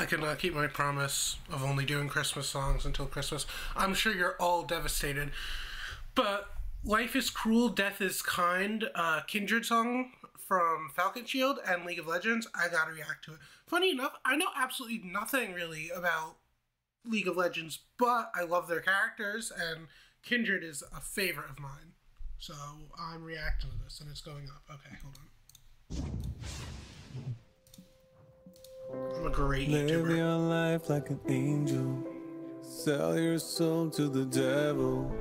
I can uh, keep my promise of only doing Christmas songs until Christmas. I'm sure you're all devastated. But Life is Cruel, Death is Kind, uh, Kindred song from Falconshield and League of Legends. I gotta react to it. Funny enough, I know absolutely nothing really about League of Legends, but I love their characters, and Kindred is a favorite of mine. So I'm reacting to this, and it's going up. Okay, hold on. I'm a great Live your life like an angel. Sell your soul to the devil.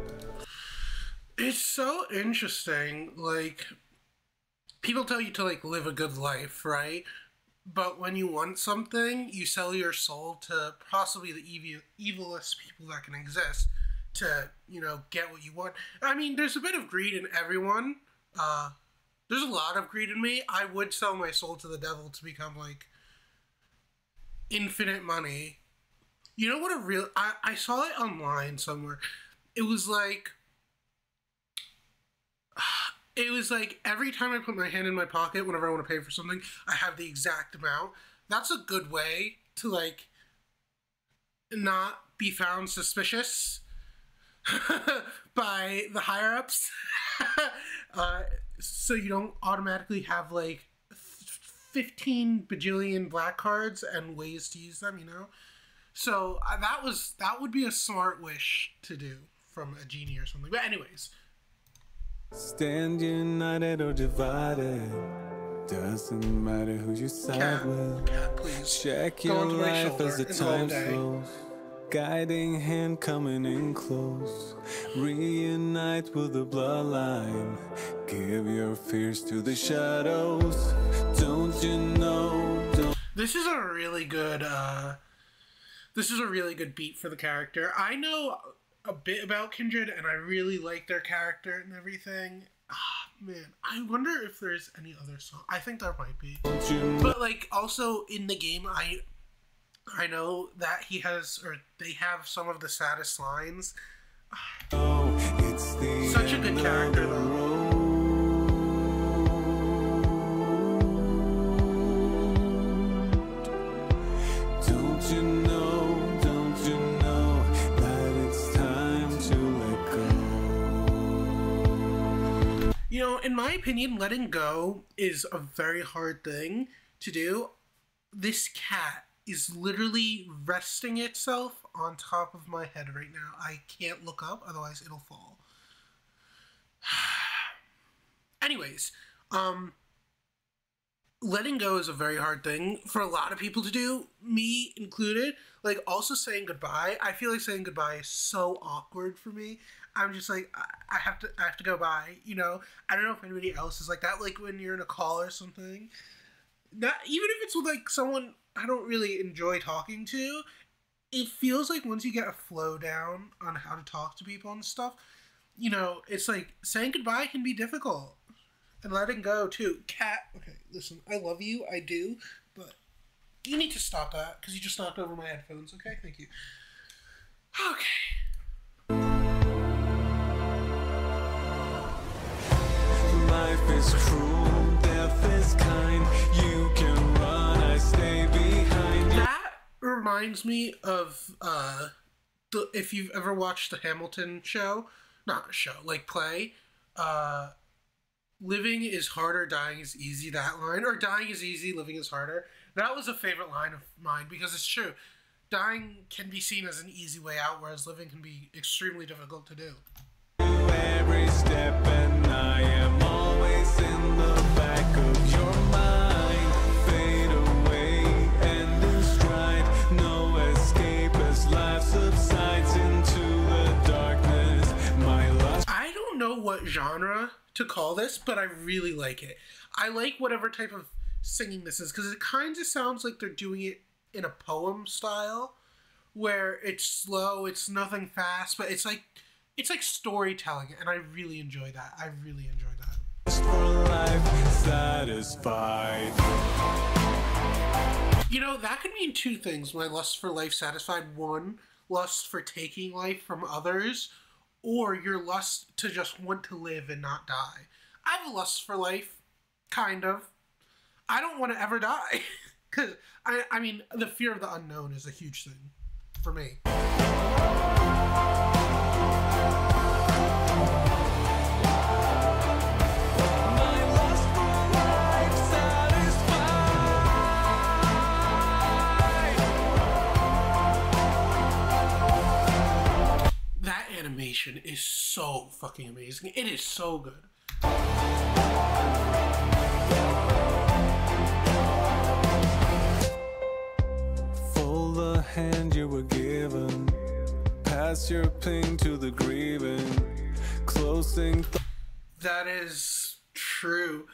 It's so interesting. Like, people tell you to like live a good life, right? But when you want something, you sell your soul to possibly the evil, evilest people that can exist to, you know, get what you want. I mean, there's a bit of greed in everyone. Uh, there's a lot of greed in me. I would sell my soul to the devil to become like infinite money. You know what a real I, I saw it online somewhere. It was like it was like every time I put my hand in my pocket whenever I want to pay for something, I have the exact amount. That's a good way to like not be found suspicious by the higher ups. uh, so you don't automatically have like 15 bajillion black cards and ways to use them, you know? So uh, that was that would be a smart wish to do from a genie or something. But anyways, Stand united or divided. Doesn't matter who you side cat, with. cat. Check Go your life as the shoulder in the whole time flows. Guiding hand coming in close. Reunite with the bloodline. Give your fears to the shadows. You know? Don't This is a really good uh this is a really good beat for the character. I know a bit about Kindred and I really like their character and everything. Ah, man, I wonder if there's any other song. I think there might be. But like also in the game I I know that he has or they have some of the saddest lines. It's the Such a good character, though. In my opinion, letting go is a very hard thing to do. This cat is literally resting itself on top of my head right now. I can't look up, otherwise it'll fall. Anyways, um letting go is a very hard thing for a lot of people to do, me included. Like also saying goodbye. I feel like saying goodbye is so awkward for me. I'm just like I, have to I have to go by, you know. I don't know if anybody else is like that like when you're in a call or something. Not even if it's with like someone I don't really enjoy talking to, it feels like once you get a flow down on how to talk to people and stuff, you know, it's like saying goodbye can be difficult. And letting go too. Cat, okay, listen, I love you, I do, but you need to stop that because you just knocked over my headphones, okay? Thank you. Okay. Life is cruel, death is kind. You can run, I stay behind. That reminds me of uh the if you've ever watched the Hamilton show, not a show, like play, uh living is harder, dying is easy, that line. Or dying is easy, living is harder. That was a favorite line of mine because it's true. Dying can be seen as an easy way out, whereas living can be extremely difficult to do. What genre to call this, but I really like it. I like whatever type of singing this is because it kind of sounds like they're doing it in a poem style where it's slow, it's nothing fast, but it's like it's like storytelling and I really enjoy that. I really enjoy that. for life satisfied. You know, that could mean two things. My lust for life satisfied. One, lust for taking life from others, or your lust to just want to live and not die. I have a lust for life, kind of. I don't want to ever die. Because I, I mean, the fear of the unknown is a huge thing for me. Animation is so fucking amazing. It is so good. Fold the hand you were given. Pass your pain to the grieving. Closing th- That is true.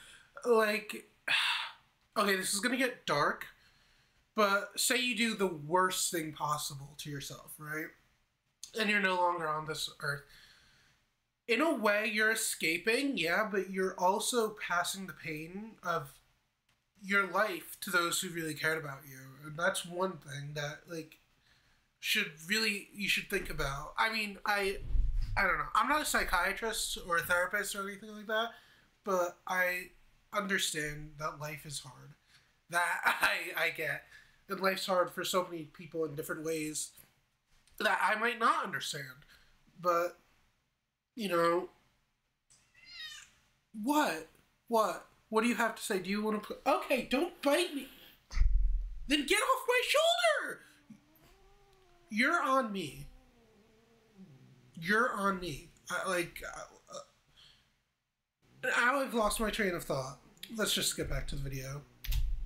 Like, okay, this is gonna get dark, but say you do the worst thing possible to yourself, right? And you're no longer on this earth. In a way, you're escaping, yeah, but you're also passing the pain of your life to those who really cared about you. And that's one thing that, like, should really, you should think about. I mean, I I don't know. I'm not a psychiatrist or a therapist or anything like that, but I understand that life is hard. That I I get. And life's hard for so many people in different ways that I might not understand. But you know what? What? What do you have to say? Do you want to put Okay, don't bite me. Then get off my shoulder. You're on me you're on me. I, like, uh, I've lost my train of thought. Let's just get back to the video.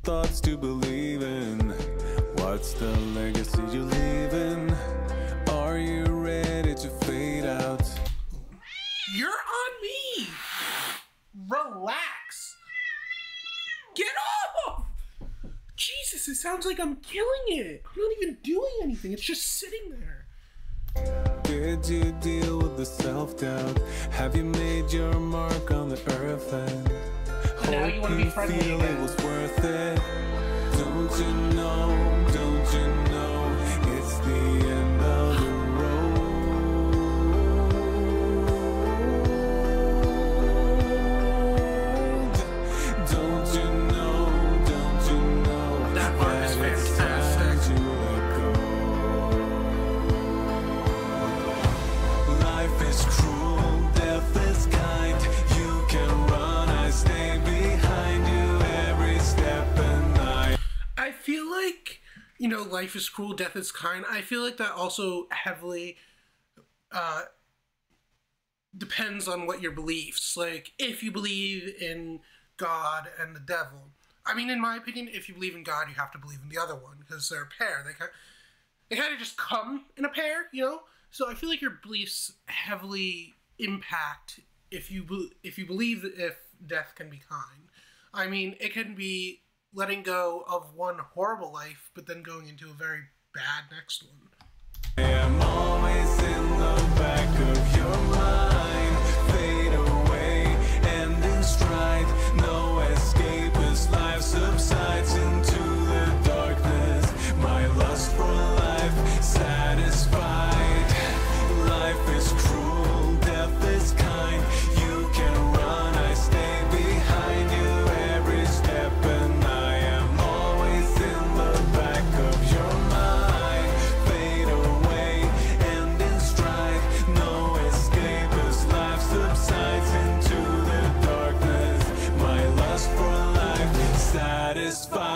thoughts to believe in. What's the legacy you leaving? Are sounds like I'm killing it. I'm not even doing anything. It's just sitting there. Did you deal with the self doubt? Have you made your mark on the earth and Now you wanna be hope friendly feel again. it was worth it? Don't you know? Don't you know? You know, life is cruel, death is kind. I feel like that also heavily uh, depends on what your beliefs. Like, if you believe in God and the devil, I mean, in my opinion, if you believe in God, you have to believe in the other one because they're a pair. They kind, they kind of just come in a pair, you know. So I feel like your beliefs heavily impact if you if you believe that if death can be kind. I mean, it can be letting go of one horrible life, but then going into a very bad next one. Satisfied.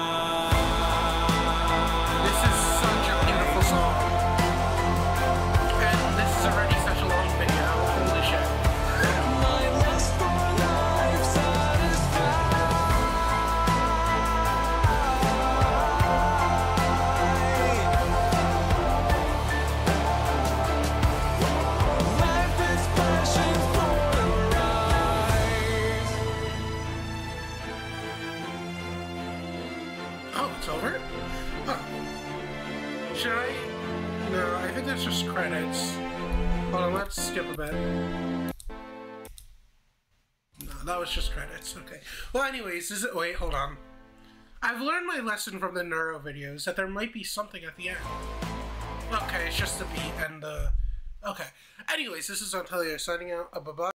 Hold on, let's skip a bit. No, that was just credits. Okay. Well, anyways, is it? Wait, hold on. I've learned my lesson from the neuro videos that there might be something at the end. Okay, it's just the beat and the. Okay. Anyways, this is Antonio signing out. Uh, bye bye.